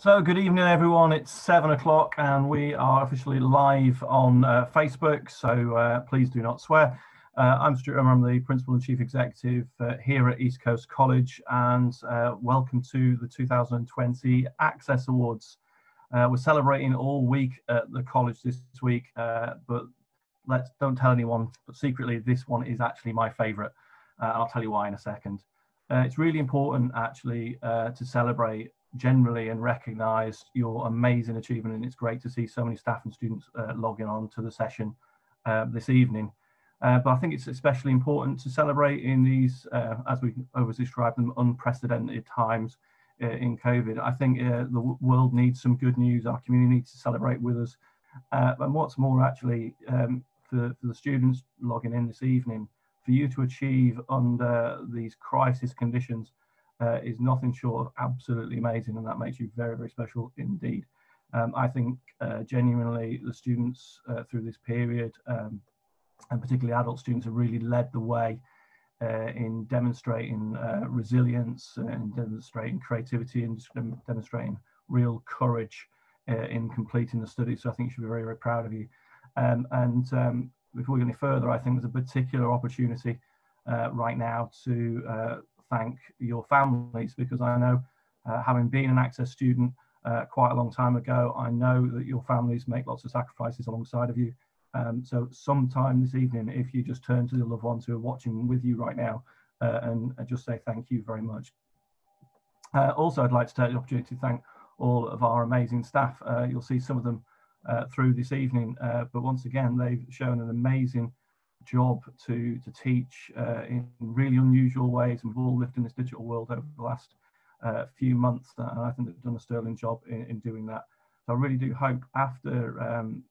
So, good evening, everyone. It's seven o'clock, and we are officially live on uh, Facebook. So, uh, please do not swear. Uh, I'm Stuart I'm the Principal and Chief Executive uh, here at East Coast College, and uh, welcome to the 2020 Access Awards. Uh, we're celebrating all week at the college this week, but let's don't tell anyone. But secretly, this one is actually my favourite. I'll tell you why in a second. it's really important, actually, to celebrate generally and recognise your amazing achievement. And it's great to see so many staff and students uh, logging on to the session uh, this evening. Uh, but I think it's especially important to celebrate in these, uh, as we always describe them, unprecedented times uh, in COVID. I think uh, the world needs some good news. Our community needs to celebrate with us. and what's more, actually, um, for, for the students logging in this evening, for you to achieve under these crisis conditions uh, is nothing short of absolutely amazing, and that makes you very, very special indeed. Um, I think uh, genuinely the students uh, through this period, um, and particularly adult students, have really led the way uh, in demonstrating uh, resilience and demonstrating creativity and demonstrating real courage uh, in completing the study. So I think you should be very, very proud of you. Um, and um, before we go any further, I think there's a particular opportunity right now to thank your families because I know, uh, having been an Access student uh, quite a long time ago, I know that your families make lots of sacrifices alongside of you. Um, so sometime this evening, if you just turn to the loved ones who are watching with you right now uh, and, and, just say thank you very much. Uh, also, I'd like to take the opportunity to thank all of our amazing staff. Uh, you'll see some of them uh, through this evening, but once again, they've shown an amazing job to to teach uh, in really unusual ways. And we've all lived in this digital world over the last uh, few months, and I think they've done a sterling job in, in doing that. So I really do hope after um,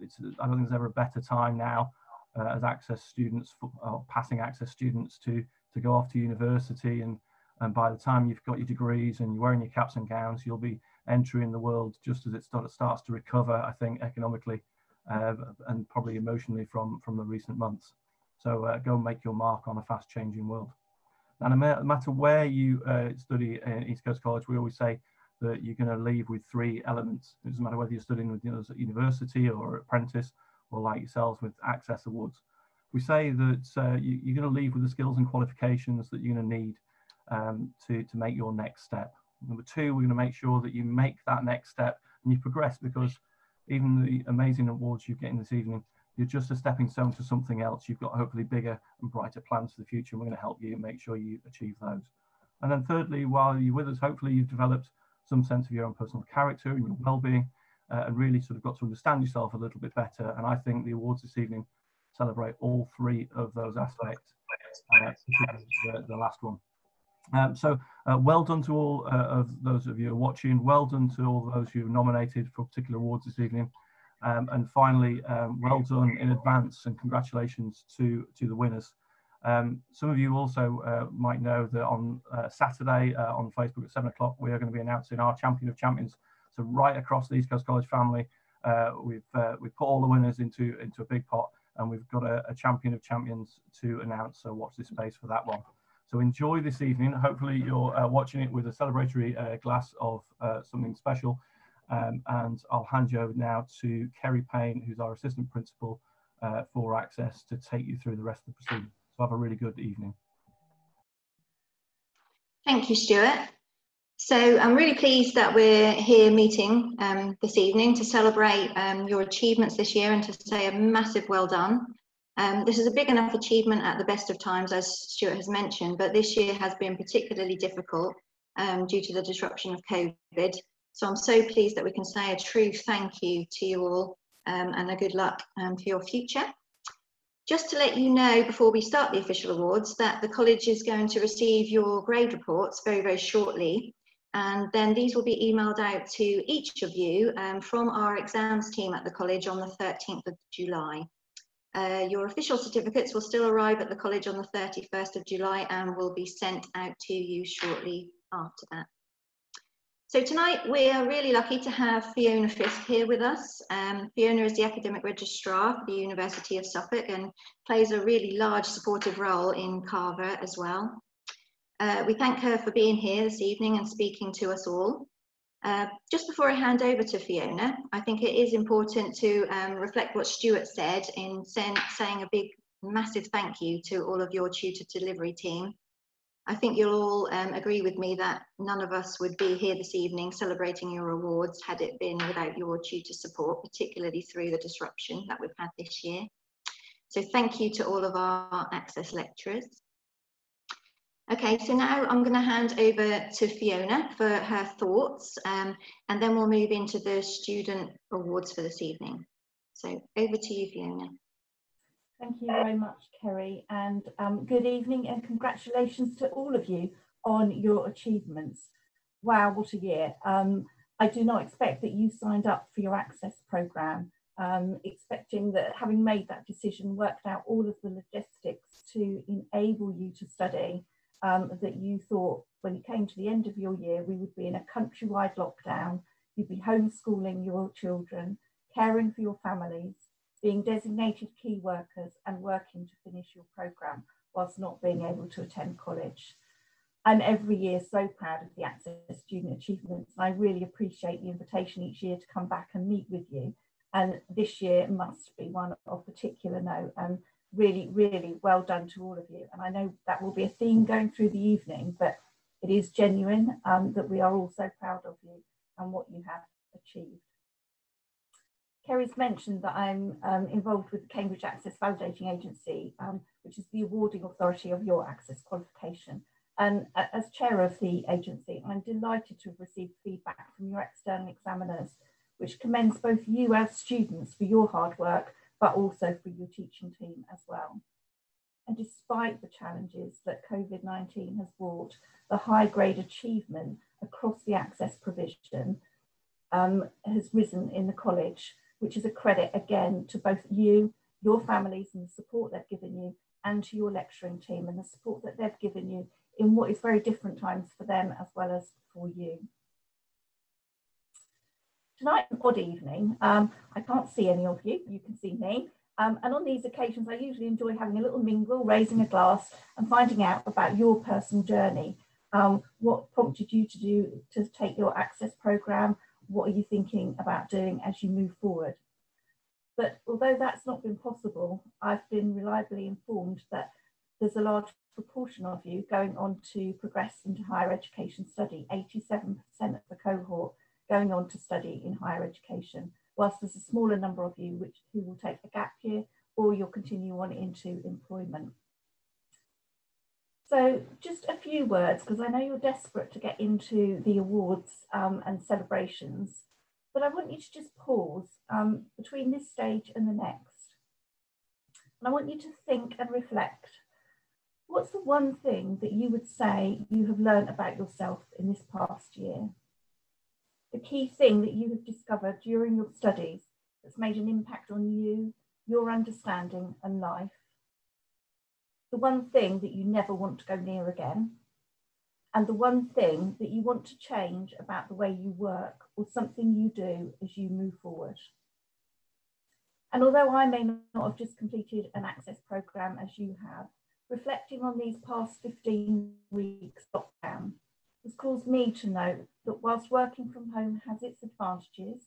it's I don't think there's ever a better time now uh, as access students, uh, passing access students to to go off to university and and by the time you've got your degrees and you're wearing your caps and gowns, you'll be entering the world just as it starts to recover, I think, economically uh, and probably emotionally from, from the recent months. So uh, go make your mark on a fast changing world. And no matter where you uh, study in East Coast College, we always say that you're going to leave with three elements. It doesn't matter whether you're studying with know, at university or apprentice or like yourselves with Access Awards. We say that uh, you, are going to leave with the skills and qualifications that you're going to need um, to, to make your next step. Number two, we're going to make sure that you make that next step and you progress because even the amazing awards you're getting this evening, you're just a stepping stone to something else. You've got hopefully bigger and brighter plans for the future. And we're going to help you make sure you achieve those. And then thirdly, while you're with us, hopefully you've developed some sense of your own personal character and your well-being uh, and really sort of got to understand yourself a little bit better. And I think the awards this evening celebrate all three of those aspects, uh, the, the last one. Um, so uh, well done to all uh, of those of you watching. Well done to all those who nominated for particular awards this evening. Um, and finally, um, well done in advance and congratulations to, to the winners. Um, some of you also uh, might know that on uh, Saturday uh, on Facebook at seven o'clock, we are going to be announcing our champion of champions. So right across the East Coast College family, uh, we've, we've put all the winners into, into a big pot and we've got a, a champion of champions to announce. So watch this space for that one. So enjoy this evening. Hopefully you're uh, watching it with a celebratory uh, glass of uh, something special. Um, and I'll hand you over now to Kerry Payne, who's our assistant principal uh, for Access, to take you through the rest of the proceedings. So have a really good evening. Thank you, Stuart. So I'm really pleased that we're here meeting um, this evening to celebrate um, your achievements this year and to say a massive well done. Um, this is a big enough achievement at the best of times, as Stuart has mentioned, but this year has been particularly difficult um, due to the disruption of COVID. So I'm so pleased that we can say a true thank you to you all um, and a good luck um, for your future. Just to let you know before we start the official awards that the college is going to receive your grade reports very, very shortly. And then these will be emailed out to each of you um, from our exams team at the college on the 13th of July. Uh, your official certificates will still arrive at the college on the 31st of July and will be sent out to you shortly after that. So tonight we are really lucky to have Fiona Fisk here with us. Um, Fiona is the Academic Registrar for the University of Suffolk and plays a really large supportive role in CAVA as well. Uh, we thank her for being here this evening and speaking to us all. Uh, just before I hand over to Fiona, I think it is important to um, reflect what Stuart said in saying, saying a big, massive thank you to all of your tutor delivery team. I think you'll all um, agree with me that none of us would be here this evening celebrating your awards had it been without your tutor support, particularly through the disruption that we've had this year. So thank you to all of our Access lecturers. Okay, so now I'm going to hand over to Fiona for her thoughts, um, and then we'll move into the student awards for this evening. So over to you, Fiona. Thank you very much, Kerry, and um, good evening and congratulations to all of you on your achievements. Wow, what a year. Um, I do not expect that you signed up for your Access programme, um, expecting that having made that decision, worked out all of the logistics to enable you to study um, that you thought when it came to the end of your year, we would be in a countrywide lockdown, you'd be homeschooling your children, caring for your families, being designated key workers and working to finish your programme whilst not being able to attend college. I'm every year so proud of the Access student achievements and I really appreciate the invitation each year to come back and meet with you. And this year must be one of particular note. And really, really well done to all of you. And I know that will be a theme going through the evening, but it is genuine um, that we are all so proud of you and what you have achieved. Kerry's mentioned that I'm um, involved with the Cambridge Access Validating Agency, um, which is the awarding authority of your access qualification. And as chair of the agency, I'm delighted to have received feedback from your external examiners, which commends both you as students for your hard work but also for your teaching team as well. And despite the challenges that COVID-19 has brought, the high grade achievement across the access provision um, has risen in the college, which is a credit again to both you, your families and the support they've given you, and to your lecturing team and the support that they've given you in what is very different times for them as well as for you. Tonight, an odd evening. Um, I can't see any of you, you can see me. Um, and on these occasions, I usually enjoy having a little mingle, raising a glass and finding out about your personal journey. Um, what prompted you to do to take your access program? What are you thinking about doing as you move forward? But although that's not been possible, I've been reliably informed that there's a large proportion of you going on to progress into higher education study, 87% of the cohort going on to study in higher education, whilst there's a smaller number of you which who will take a gap year or you'll continue on into employment. So just a few words, because I know you're desperate to get into the awards um, and celebrations, but I want you to just pause um, between this stage and the next. And I want you to think and reflect. What's the one thing that you would say you have learned about yourself in this past year? The key thing that you have discovered during your studies that's made an impact on you, your understanding and life. The one thing that you never want to go near again. And the one thing that you want to change about the way you work or something you do as you move forward. And although I may not have just completed an access program as you have, reflecting on these past 15 weeks lockdown has caused me to note that whilst working from home has its advantages,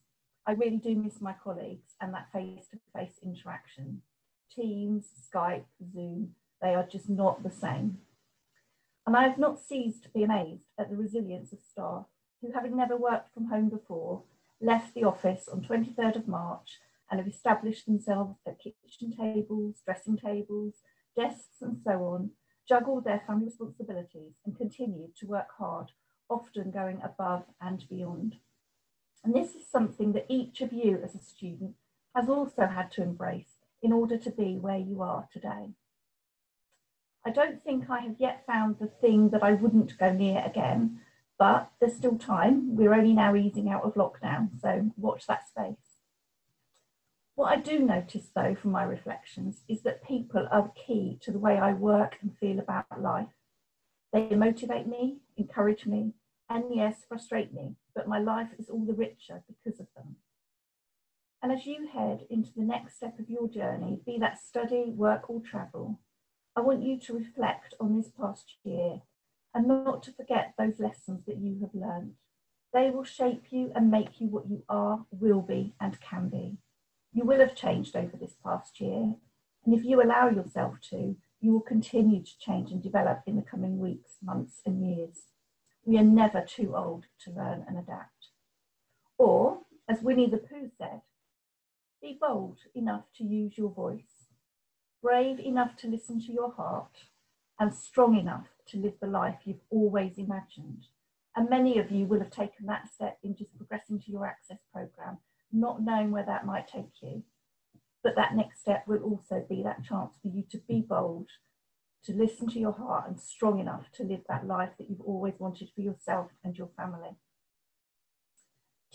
I really do miss my colleagues and that face-to-face -face interaction. Teams, Skype, Zoom, they are just not the same. And I have not ceased to be amazed at the resilience of staff who, having never worked from home before, left the office on 23rd of March and have established themselves at kitchen tables, dressing tables, desks and so on, juggled their family responsibilities and continued to work hard often going above and beyond. And this is something that each of you as a student has also had to embrace in order to be where you are today. I don't think I have yet found the thing that I wouldn't go near again, but there's still time. We're only now easing out of lockdown, so watch that space. What I do notice though from my reflections is that people are key to the way I work and feel about life. They motivate me, encourage me, and yes, frustrate me, but my life is all the richer because of them. And as you head into the next step of your journey, be that study, work, or travel, I want you to reflect on this past year and not to forget those lessons that you have learned. They will shape you and make you what you are, will be, and can be. You will have changed over this past year, and if you allow yourself to, you will continue to change and develop in the coming weeks, months, and years. We are never too old to learn and adapt. Or, as Winnie the Pooh said, be bold enough to use your voice, brave enough to listen to your heart, and strong enough to live the life you've always imagined. And many of you will have taken that step in just progressing to your access programme, not knowing where that might take you. But that next step will also be that chance for you to be bold, to listen to your heart, and strong enough to live that life that you've always wanted for yourself and your family.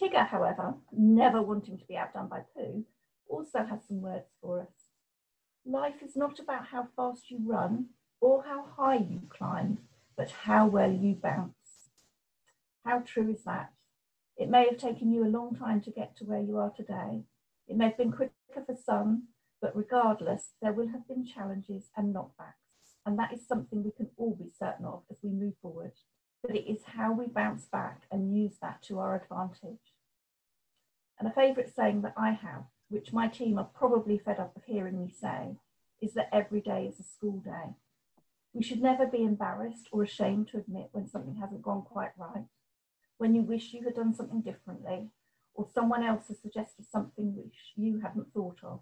Tigger, however, never wanting to be outdone by Pooh, also has some words for us. Life is not about how fast you run or how high you climb, but how well you bounce. How true is that? It may have taken you a long time to get to where you are today. It may have been quicker for some, but regardless, there will have been challenges and knockbacks. And that is something we can all be certain of as we move forward. But it is how we bounce back and use that to our advantage. And a favourite saying that I have, which my team are probably fed up of hearing me say, is that every day is a school day. We should never be embarrassed or ashamed to admit when something hasn't gone quite right, when you wish you had done something differently, or someone else has suggested something which you hadn't thought of.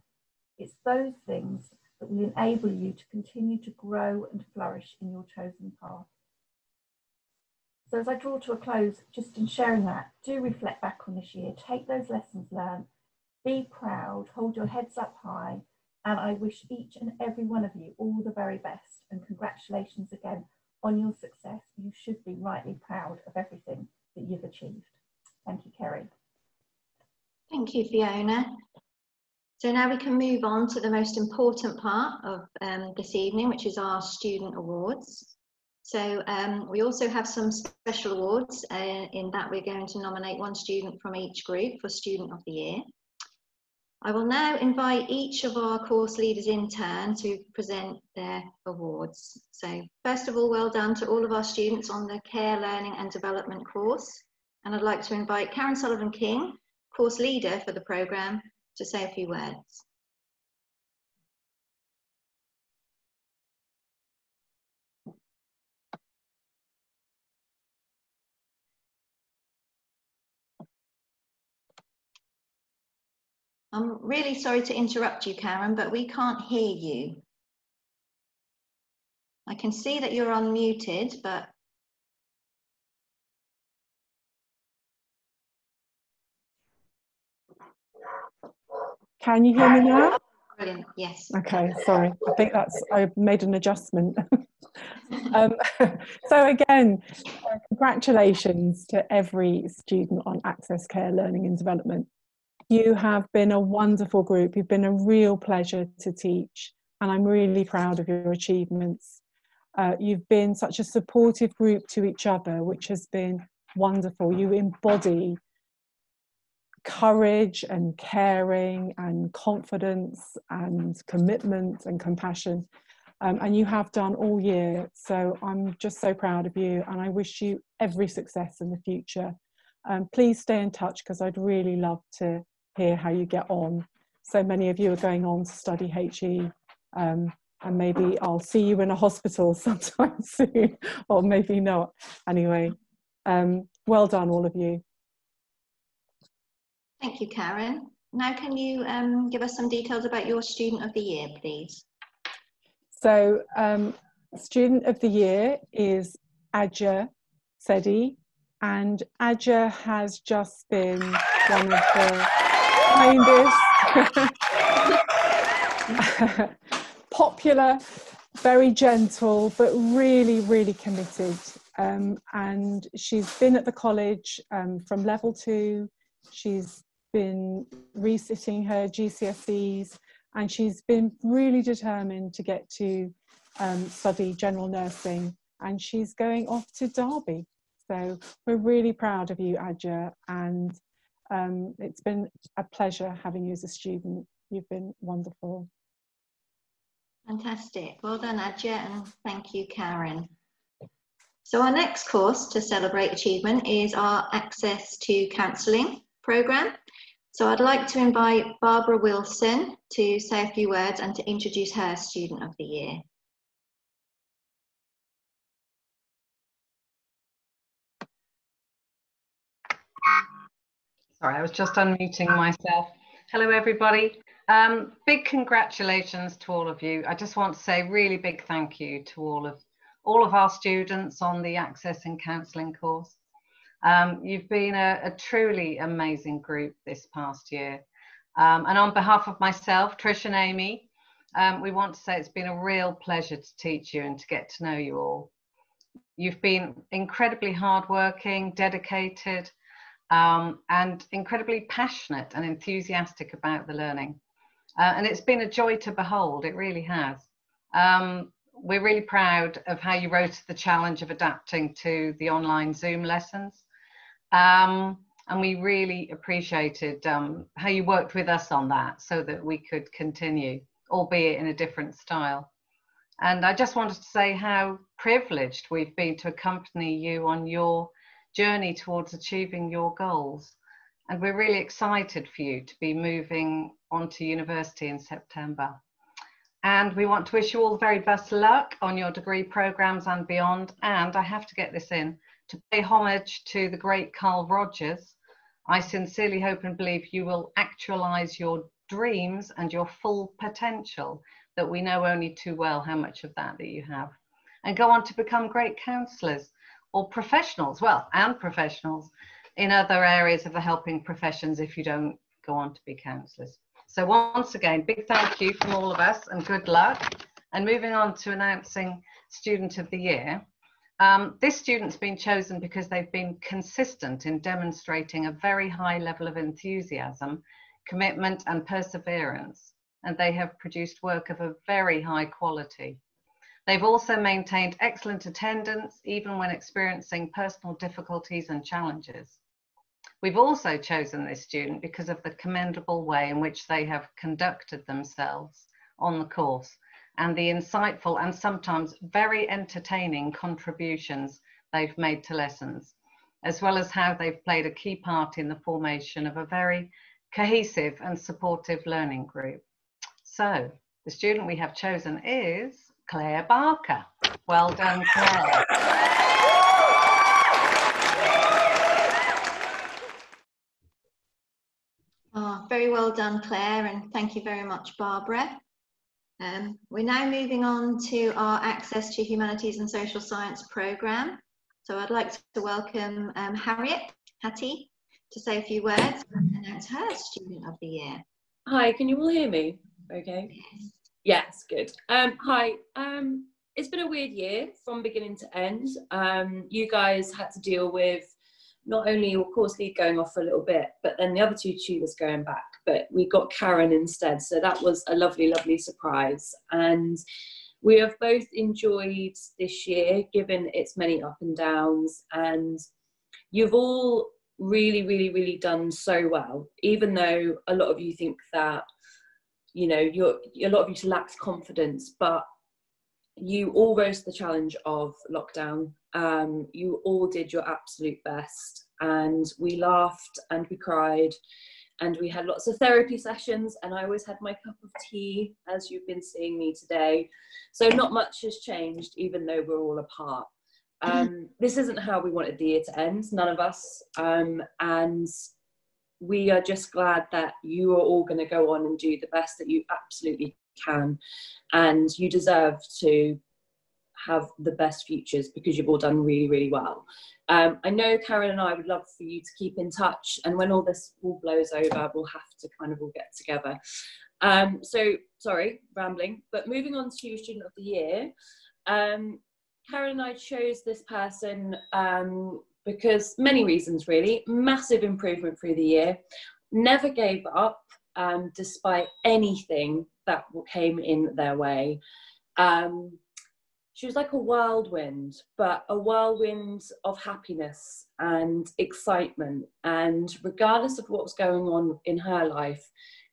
It's those things that will enable you to continue to grow and flourish in your chosen path. So as I draw to a close, just in sharing that, do reflect back on this year, take those lessons learned, be proud, hold your heads up high, and I wish each and every one of you all the very best and congratulations again on your success. You should be rightly proud of everything that you've achieved. Thank you, Kerry. Thank you, Fiona. So now we can move on to the most important part of um, this evening, which is our student awards. So um, we also have some special awards uh, in that we're going to nominate one student from each group for Student of the Year. I will now invite each of our course leaders in turn to present their awards. So first of all, well done to all of our students on the Care, Learning and Development course. And I'd like to invite Karen Sullivan King, course leader for the programme, to say a few words. I'm really sorry to interrupt you, Karen, but we can't hear you. I can see that you're unmuted, but Can you hear me now? Brilliant, yes. Okay, sorry. I think that's, I've made an adjustment. um, so again, uh, congratulations to every student on Access Care Learning and Development. You have been a wonderful group. You've been a real pleasure to teach, and I'm really proud of your achievements. Uh, you've been such a supportive group to each other, which has been wonderful. You embody courage and caring and confidence and commitment and compassion. Um, and you have done all year. So I'm just so proud of you, and I wish you every success in the future. Um, please stay in touch because I'd really love to hear how you get on. So many of you are going on to study HE, um, and maybe I'll see you in a hospital sometime soon, or maybe not. Anyway, um, well done, all of you. Thank you, Karen. Now, can you um, give us some details about your Student of the Year, please? So, um, Student of the Year is Adja Sedi, and Adja has just been one of the kindest, popular, very gentle, but really, really committed. Um, and she's been at the college um, from level two. She's been resitting her GCSEs, and she's been really determined to get to um, study general nursing. And she's going off to Derby. So we're really proud of you, Adja, and um, it's been a pleasure having you as a student. You've been wonderful. Fantastic. Well done, Adja, and thank you, Karen. So our next course to celebrate achievement is our Access to Counselling programme. So I'd like to invite Barbara Wilson to say a few words and to introduce her Student of the Year. Sorry, I was just unmuting myself. Hello, everybody. Um, big congratulations to all of you. I just want to say really big thank you to all of all of our students on the Access and Counselling course. Um, you've been a, a, truly amazing group this past year. Um, and on behalf of myself, Trish and Amy, um, we want to say it's been a real pleasure to teach you and to get to know you all. You've been incredibly hardworking, dedicated, um, and incredibly passionate and enthusiastic about the learning. Uh, and it's been a joy to behold, it really has. Um, we're really proud of how you rose to the challenge of adapting to the online Zoom lessons. Um, and we really appreciated um, how you worked with us on that so that we could continue, albeit in a different style. And I just wanted to say how privileged we've been to accompany you on your journey towards achieving your goals. And we're really excited for you to be moving on to university in September. And we want to wish you all the very best luck on your degree programs and beyond. And I have to get this in to pay homage to the great Carl Rogers. I sincerely hope and believe you will actualize your dreams and your full potential that we know only too well how much of that that you have and go on to become great counselors or professionals well and professionals in other areas of the helping professions if you don't go on to be counselors so once again, big thank you from all of us and good luck. And moving on to announcing Student of the Year. Um, this student's been chosen because they've been consistent in demonstrating a very high level of enthusiasm, commitment and perseverance, and they have produced work of a very high quality. They've also maintained excellent attendance, even when experiencing personal difficulties and challenges. We've also chosen this student because of the commendable way in which they have conducted themselves on the course and the insightful and sometimes very entertaining contributions they've made to lessons, as well as how they've played a key part in the formation of a very cohesive and supportive learning group. So the student we have chosen is Claire Barker. Well done, Claire. Oh, very well done, Claire, and thank you very much, Barbara. Um, we're now moving on to our Access to Humanities and Social Science programme. So I'd like to welcome um, Harriet Hattie to say a few words and announce her Student of the Year. Hi, can you all hear me? Okay. Yes, yes good. Um, hi, um, it's been a weird year from beginning to end. Um, you guys had to deal with not only your course lead going off for a little bit, but then the other two tutors going back. But we got Karen instead. So that was a lovely, lovely surprise. And we have both enjoyed this year, given its many up and downs. And you've all really, really, really done so well, even though a lot of you think that, you know, you're a lot of you lacked confidence, but you all rose to the challenge of lockdown. Um, you all did your absolute best, and we laughed and we cried, and we had lots of therapy sessions. And I always had my cup of tea, as you've been seeing me today. So not much has changed, even though we're all apart. Um, this isn't how we wanted the year to end, none of us. Um, and we are just glad that you are all going to go on and do the best that you absolutely can. And you deserve to have the best futures because you've all done really, really well. Um, I know Karen and I would love for you to keep in touch, and when all this all blows over, we'll have to kind of all get together. Um, so, sorry, rambling, but moving on to Student of the Year, um, Karen and I chose this person um, because many reasons really. Massive improvement through the year, never gave up um, despite anything that came in their way. Um, she was like a whirlwind, but a whirlwind of happiness and excitement. And regardless of what was going on in her life,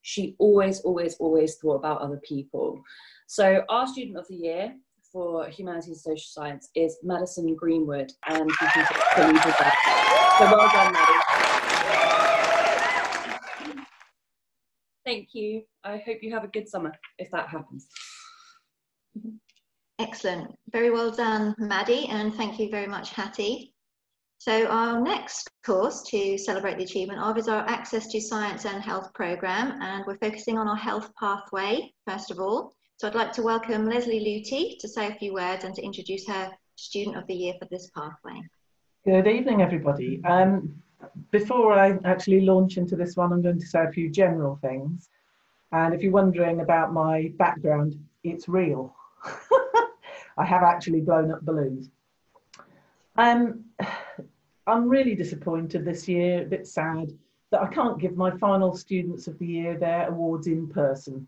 she always, always, always thought about other people. So, our student of the year for humanities and social science is Madison Greenwood, and can that. So well done, Maddie. Thank you. I hope you have a good summer if that happens. Excellent. Very well done, Maddie, and thank you very much, Hattie. So our next course to celebrate the achievement of is our Access to Science and Health programme, and we're focusing on our health pathway, first of all. So I'd like to welcome Leslie Luty to say a few words and to introduce her Student of the Year for this pathway. Good evening, everybody. Um, before I actually launch into this one, I'm going to say a few general things. And if you're wondering about my background, it's real. I have actually blown up balloons. Um, I'm really disappointed this year, a bit sad, that I can't give my final Students of the Year their awards in person.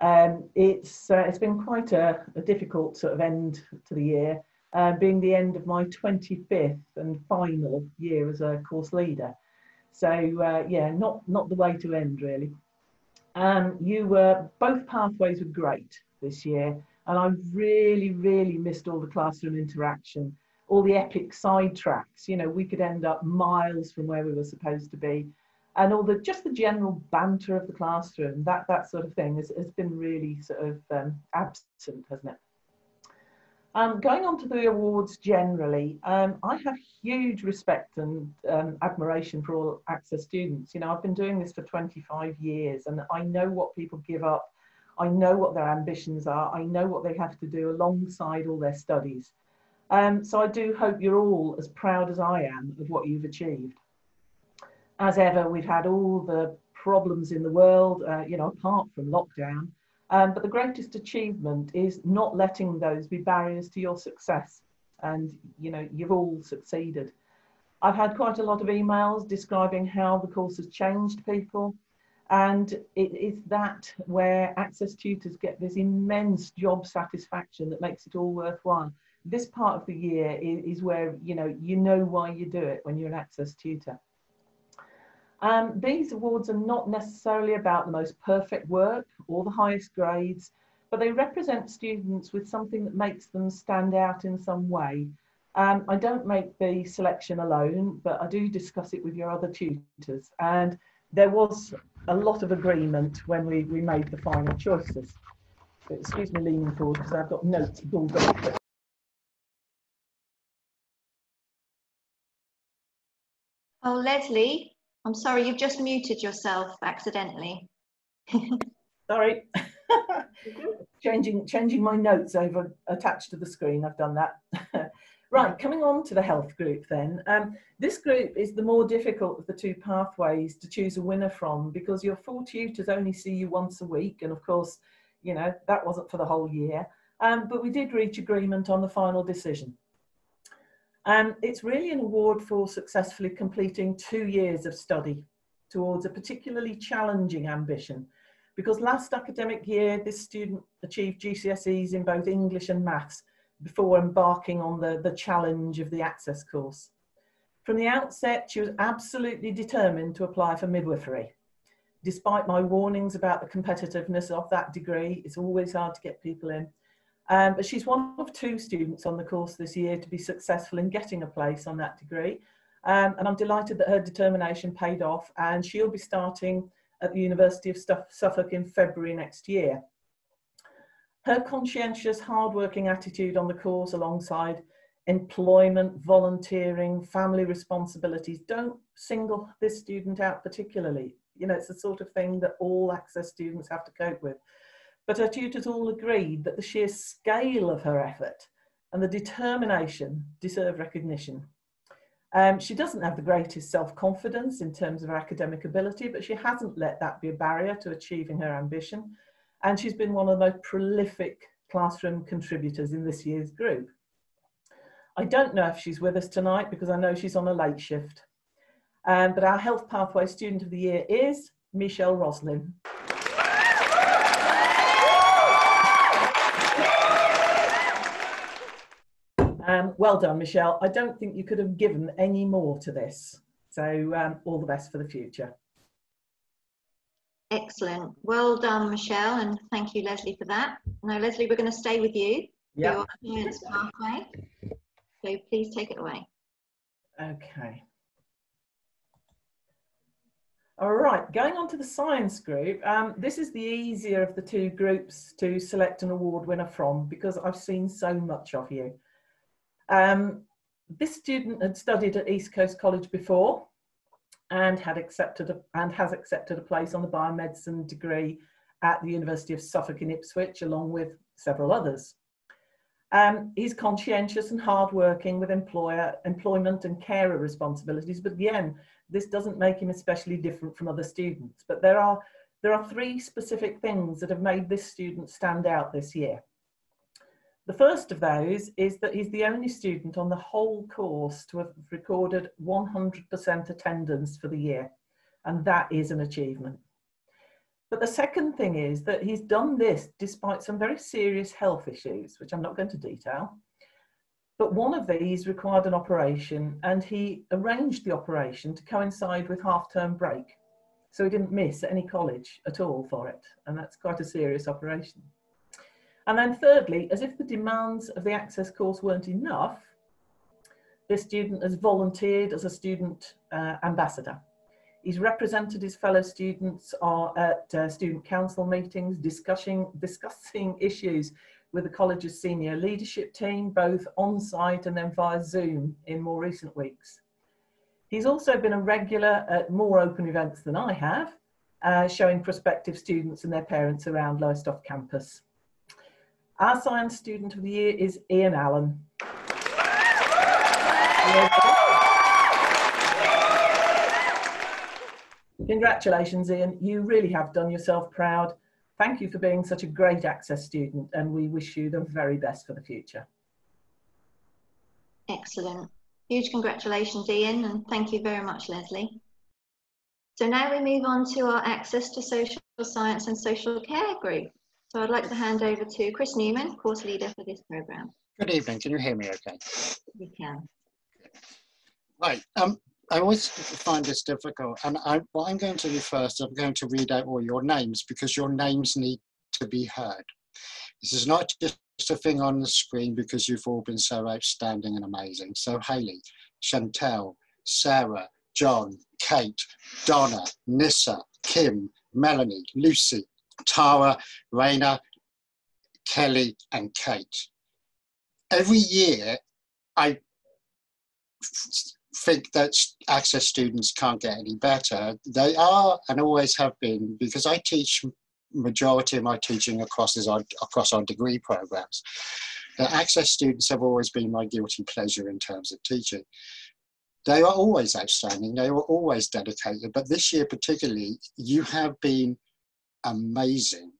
Um, it's, uh, it's been quite a, a, difficult sort of end to the year, uh, being the end of my 25th and final year as a course leader. So uh, yeah, not, not the way to end really. Um, you were, both pathways were great this year and I really, really missed all the classroom interaction all the epic side tracks. You know, we could end up miles from where we were supposed to be. And all the just the general banter of the classroom, that that sort of thing has, has been really sort of um, absent, hasn't it? Um, going on to the awards generally, um, I have huge respect and um, admiration for all access students. You know, I've been doing this for 25 years and I know what people give up. I know what their ambitions are. I know what they have to do alongside all their studies. Um, so I do hope you're all as proud as I am of what you've achieved. As ever, we've had all the problems in the world, uh, you know, apart from lockdown. Um, but the greatest achievement is not letting those be barriers to your success. And, you know, you've all succeeded. I've had quite a lot of emails describing how the course has changed people. And it is that where access tutors get this immense job satisfaction that makes it all worthwhile this part of the year is, is, where you know you know why you do it when you're an access tutor. Um, these awards are not necessarily about the most perfect work or the highest grades, but they represent students with something that makes them stand out in some way. Um, I don't make the selection alone, but I do discuss it with your other tutors. And there was a lot of agreement when we, we made the final choices. Excuse me leaning forward because I've got notes up. Oh, Leslie, I'm sorry, you've just muted yourself accidentally. sorry. changing, changing my notes over attached to the screen. I've done that. right, coming on to the health group then. Um, this group is the more difficult of the two pathways to choose a winner from because your full tutors only see you once a week. And of course, you know, that wasn't for the whole year. Um, but we did reach agreement on the final decision. Um, it's really an award for successfully completing two years of study towards a particularly challenging ambition. Because last academic year, this student achieved GCSEs in both English and maths before embarking on the, the challenge of the access course. From the outset, she was absolutely determined to apply for midwifery. Despite my warnings about the competitiveness of that degree, it's always hard to get people in. Um, but she's one of two students on the course this year to be successful in getting a place on that degree. Um, and I'm delighted that her determination paid off and she'll be starting at the University of Suffolk in February next year. Her conscientious, hardworking attitude on the course alongside employment, volunteering, family responsibilities don't single this student out particularly. You know, it's the sort of thing that all access students have to cope with but her tutors all agreed that the sheer scale of her effort and the determination deserve recognition. Um, she doesn't have the greatest self-confidence in terms of her academic ability, but she hasn't let that be a barrier to achieving her ambition. And she's been one of the most prolific classroom contributors in this year's group. I don't know if she's with us tonight because I know she's on a late shift. Um, but our Health Pathway Student of the Year is Michelle Roslin. Um, well done, Michelle. I don't think you could have given any more to this. So um, all the best for the future. Excellent. Well done, Michelle, and thank you, Leslie, for that. Now, Leslie, we're going to stay with you Yeah. your science pathway. So please take it away. Okay. All right, going on to the science group. Um, this is the easier of the two groups to select an award winner from because I've seen so much of you. Um, this student had studied at East Coast College before and had accepted a, and has accepted a place on the biomedicine degree at the University of Suffolk in Ipswich along with several others. Um, he's conscientious and hardworking with employer, employment and carer responsibilities, but again, this doesn't make him especially different from other students. But there are, there are three specific things that have made this student stand out this year. The first of those is that he's the only student on the whole course to have recorded 100% attendance for the year, and that is an achievement. But the second thing is that he's done this despite some very serious health issues, which I'm not going to detail. But one of these required an operation, and he arranged the operation to coincide with half term break. So he didn't miss any college at all for it, and that's quite a serious operation. And then, thirdly, as if the demands of the Access course weren't enough, this student has volunteered as a student uh, ambassador. He's represented his fellow students at uh, student council meetings, discussing, discussing issues with the college's senior leadership team, both on site and then via Zoom in more recent weeks. He's also been a regular at more open events than I have, uh, showing prospective students and their parents around Lowestoft campus. Our science student of the year is Ian Allen. Congratulations, Ian. You really have done yourself proud. Thank you for being such a great Access student, and we wish you the very best for the future. Excellent. Huge congratulations, Ian, and thank you very much, Leslie. So now we move on to our Access to Social Science and Social Care group. So I'd like to hand over to Chris Newman, course leader for this programme. Good evening. Can you hear me okay? You can. Right. Um, I always find this difficult. And I, what I'm going to do first, I'm going to read out all your names because your names need to be heard. This is not just a thing on the screen because you've all been so outstanding and amazing. So Haley, Chantel, Sarah, John, Kate, Donna, Nissa, Kim, Melanie, Lucy, Tara, Raina, Kelly, and Kate. Every year, I think that access students can't get any better. They are and always have been because I teach majority of my teaching across our, across our degree programs. The access students have always been my guilty pleasure in terms of teaching. They are always outstanding. They were always dedicated, but this year particularly, you have been amazing,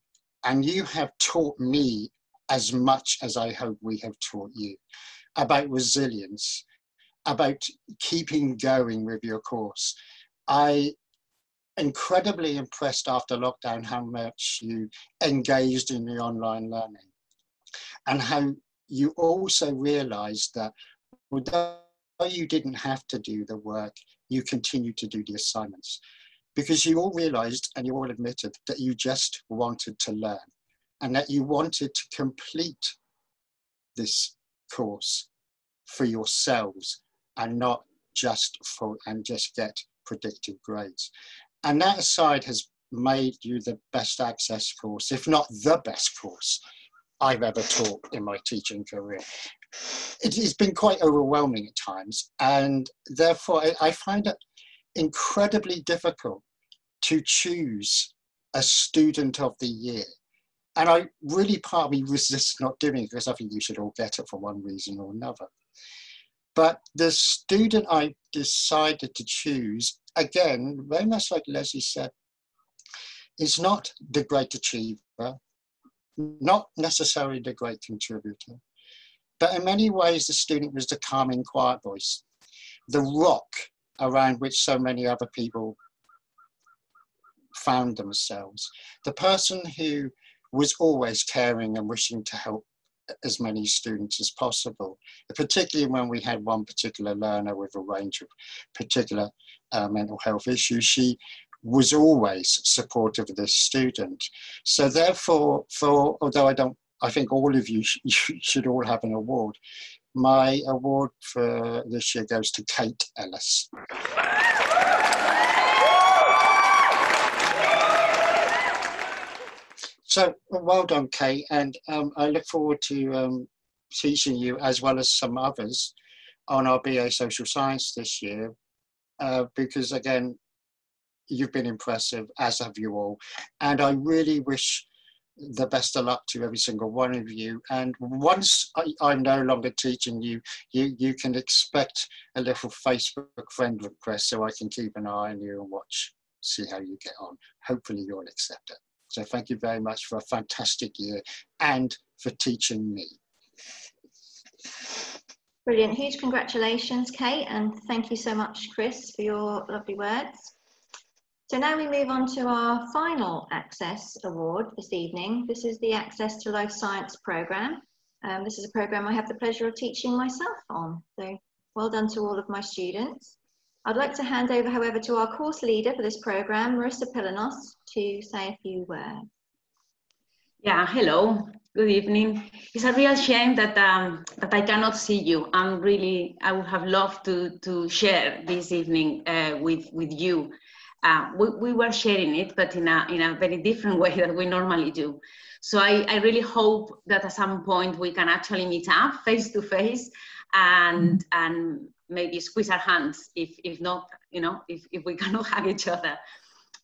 and you have taught me as much as I hope we have taught you about resilience about keeping going with your course. I incredibly impressed after lockdown how much you engaged in the online learning and how you also realized that although you didn't have to do the work, you continued to do the assignments because you all realized and you all admitted that you just wanted to learn and that you wanted to complete this course for yourselves and not just for and just get predictive grades. And that aside has made you the best access course, if not the best course I've ever taught in my teaching career. It has been quite overwhelming at times, and therefore I find it incredibly difficult to choose a student of the year. And I really partly resist not doing it because I think you should all get it for one reason or another. But the student I decided to choose, again, very much like Leslie said, is not the great achiever, not necessarily the great contributor, but in many ways the student was the calming, quiet voice, the rock around which so many other people found themselves, the person who was always caring and wishing to help as many students as possible, particularly when we had one particular learner with a range of particular uh, mental health issues. She was always supportive of this student. So therefore, for although I don't I think all of you, sh- you should all have an award. My award for this year goes to Kate Ellis. So well done, Kate, and um, I look forward to um, teaching you as well as some others on our BA Social Science this year, uh, because again, you've been impressive, as have you all, and I really wish the best of luck to every single one of you. And once I, I'm no longer teaching you, you, you can expect a little Facebook friend request so I can keep an eye on you and watch, see how you get on. Hopefully you'll accept it. So thank you very much for a fantastic year and for teaching me. Brilliant. Huge congratulations, Kate, and thank you so much, Chris, for your lovely words. So now we move on to our final Access Award this evening. This is the Access to Life Science programme. Um, this is a programme I have the pleasure of teaching myself on. So well done to all of my students. I'd like to hand over, however, to our course leader for this programme, Marissa Pilanos, to say a few words. Yeah, hello, good evening. It's a real shame that um, that I cannot see you. I'm really, I would have loved to to share this evening uh, with with you. Uh, we, we were sharing it, but in a in a very different way than we normally do. So I, I really hope that at some point we can actually meet up face to face and and maybe squeeze our hands if if not you know if, if we cannot hug each other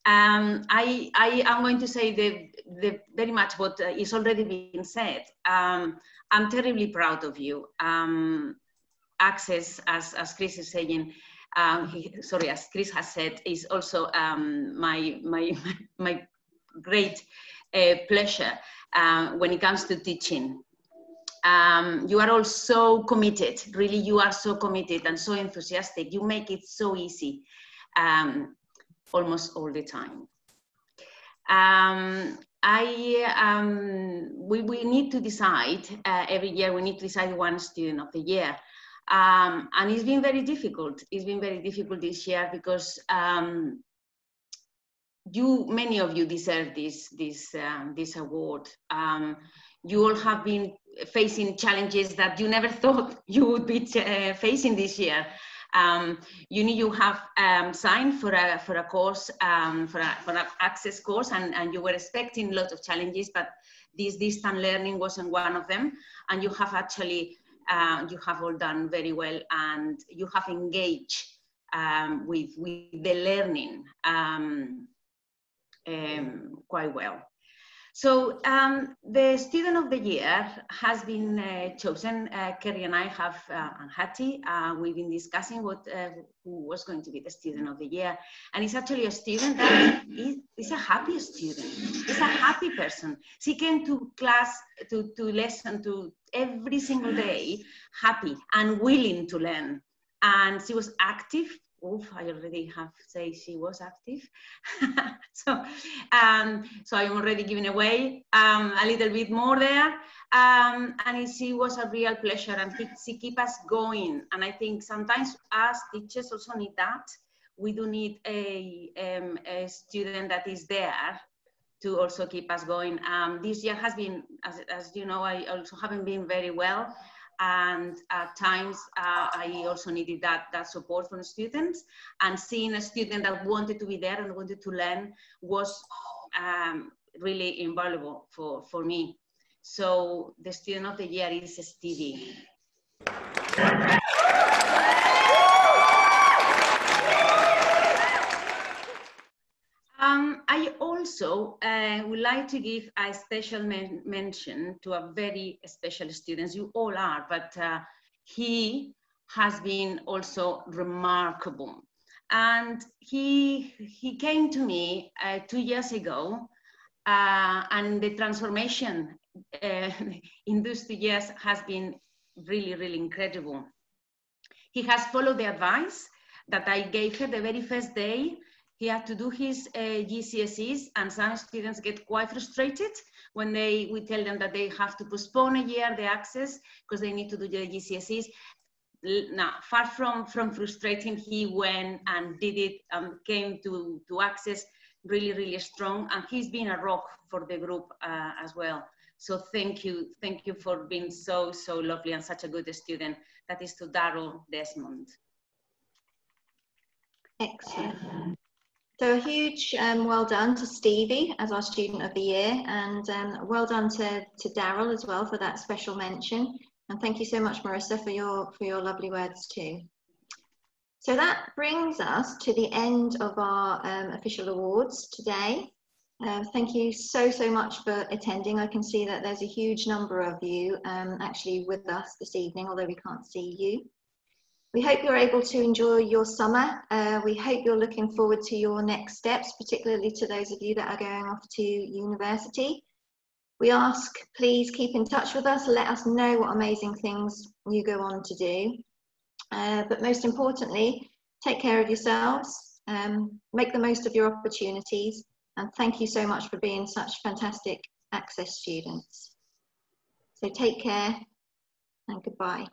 um, I, I am going to say the, the very much what uh, is already being said. Um, I'm terribly proud of you. Um, access, as, as Chris is saying, um, he, sorry, as Chris has said, is also um, my, my, my great uh, pleasure uh, when it comes to teaching. Um, you are all so committed, really, you are so committed and so enthusiastic. You make it so easy um, almost all the time. Um, I, um, we, we need to decide uh, every year, we need to decide one student of the year. Um, and it's been very difficult. It's been very difficult this year because um, you, many of you deserve this, this, this award. You all have been facing challenges that you never thought you would be uh, facing this year. Um, you need you have um, signed for a for a course um, for a for an access course, and, and you were expecting lots of challenges, but this distant learning wasn't one of them, and you have actually uh, you have all done very well, and you have engaged um, with with the learning um, um, quite well. So um, the student of the year has been uh, chosen. Uh, Kerry and I have, uh, and Hattie, uh, we've been discussing what uh, who was going to be the student of the year. And it's actually a student that is, is a happy student. He's a happy person. She came to class, to, to lesson to every single day, happy and willing to learn. And she was active oof, I already have say she was active. so, um, so I'm already giving away um, a little bit more there. Um, and she was a real pleasure and he, she keep us going. And I think sometimes us teachers also need that. We do need a, um, a student that is there to also keep us going. Um, this year has been, as, as you know, I also haven't been very well and at times uh, I also needed that, that support from students and seeing a student that wanted to be there and wanted to learn was um, really invaluable for, for me. So the student of the year is Stevie. Um, I also uh, would like to give a special men mention to a very special student. You all are, but uh, he has been also remarkable. And he, he came to me uh, two years ago, uh, and the transformation uh, in those two years has been really, really incredible. He has followed the advice that I gave her the very first day he had to do his uh, GCSEs and some students get quite frustrated when they we tell them that they have to postpone a year the access because they need to do the GCSEs. Now, far from, from frustrating, he went and did it and came to, to access really, really strong. And he's been a rock for the group uh, as well. So thank you, thank you for being so, so lovely and such a good student. That is to Daryl Desmond. Excellent. So a huge um, well done to Stevie as our Student of the Year and um, well done to, to Daryl as well for that special mention. And thank you so much, Marissa, for your, for your lovely words too. So that brings us to the end of our um, official awards today. Uh, thank you so, so much for attending. I can see that there's a huge number of you um, actually with us this evening, although we can't see you. We hope you're able to enjoy your summer. Uh, we hope you're looking forward to your next steps, particularly to those of you that are going off to university. We ask, please keep in touch with us. Let us know what amazing things you go on to do. Uh, but most importantly, take care of yourselves, um, make the most of your opportunities, and thank you so much for being such fantastic Access students. So take care and goodbye.